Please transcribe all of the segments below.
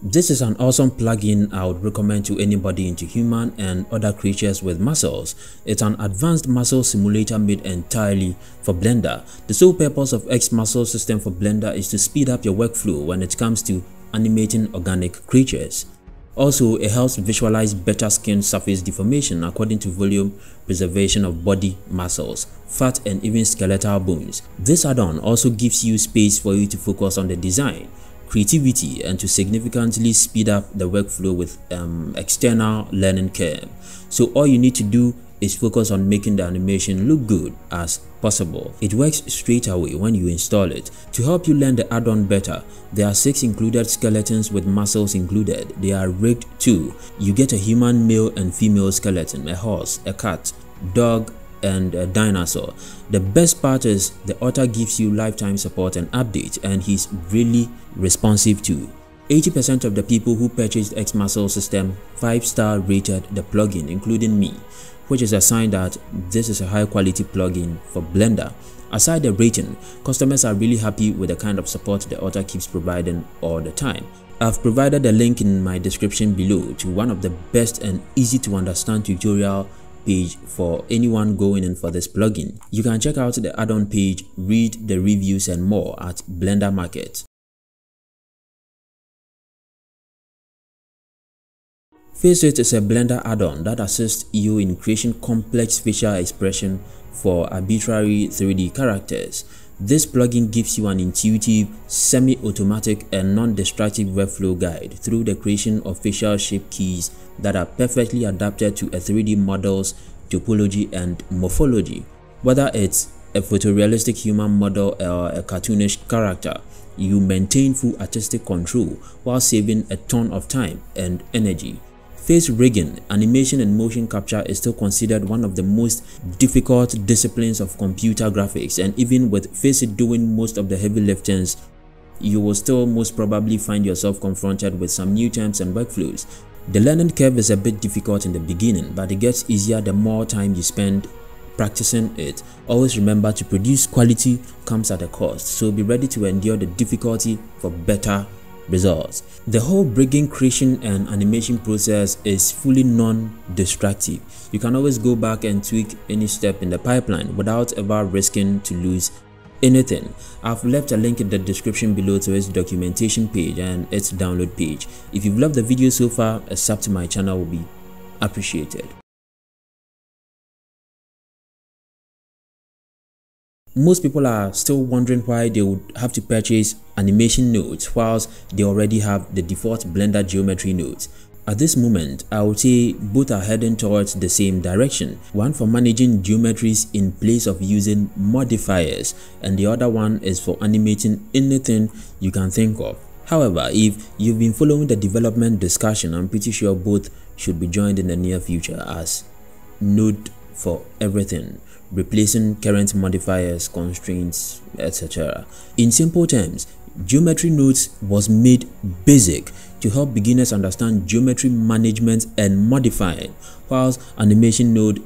This is an awesome plugin I would recommend to anybody into human and other creatures with muscles. It's an advanced muscle simulator made entirely for Blender. The sole purpose of X Muscle System for Blender is to speed up your workflow when it comes to animating organic creatures. Also, it helps visualize better skin surface deformation according to volume preservation of body muscles, fat and even skeletal bones. This add-on also gives you space for you to focus on the design creativity and to significantly speed up the workflow with um, external learning curve. So all you need to do is focus on making the animation look good as possible. It works straight away when you install it. To help you learn the add-on better, there are 6 included skeletons with muscles included. They are rigged too. You get a human male and female skeleton, a horse, a cat, dog, and a dinosaur. The best part is the author gives you lifetime support and updates and he's really responsive too. 80% of the people who purchased X Muscle System 5-star rated the plugin including me, which is a sign that this is a high quality plugin for Blender. Aside the rating, customers are really happy with the kind of support the author keeps providing all the time. I've provided a link in my description below to one of the best and easy to understand tutorial page for anyone going in for this plugin. You can check out the add-on page, read the reviews and more at Blender Market. Faceit is a Blender add-on that assists you in creating complex facial expression for arbitrary 3D characters. This plugin gives you an intuitive, semi-automatic and non-destructive workflow guide through the creation of facial shape keys that are perfectly adapted to a 3D model's topology and morphology. Whether it's a photorealistic human model or a cartoonish character, you maintain full artistic control while saving a ton of time and energy. Face rigging, animation and motion capture is still considered one of the most difficult disciplines of computer graphics and even with Faceit doing most of the heavy liftings, you will still most probably find yourself confronted with some new terms and workflows. The learning curve is a bit difficult in the beginning but it gets easier the more time you spend practicing it. Always remember to produce quality comes at a cost so be ready to endure the difficulty for better results. The whole rigging creation and animation process is fully non-destructive. You can always go back and tweak any step in the pipeline without ever risking to lose anything. I've left a link in the description below to its documentation page and its download page. If you've loved the video so far, a sub to my channel will be appreciated. Most people are still wondering why they would have to purchase animation nodes whilst they already have the default Blender geometry nodes. At this moment, I would say both are heading towards the same direction, one for managing geometries in place of using modifiers and the other one is for animating anything you can think of. However, if you've been following the development discussion, I'm pretty sure both should be joined in the near future as node for everything replacing current modifiers, constraints, etc. In simple terms, Geometry Nodes was made basic to help beginners understand geometry management and modifying, whilst Animation Node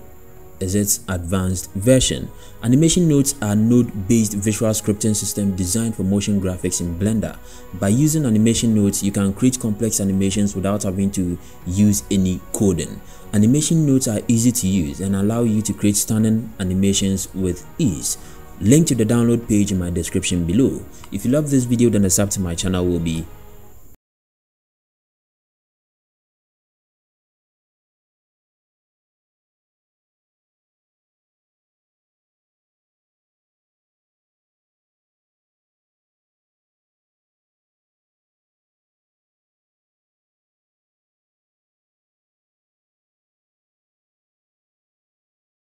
is its advanced version. Animation nodes are node-based visual scripting system designed for motion graphics in Blender. By using animation nodes, you can create complex animations without having to use any coding. Animation nodes are easy to use and allow you to create stunning animations with ease. Link to the download page in my description below. If you love this video then a sub to my channel will be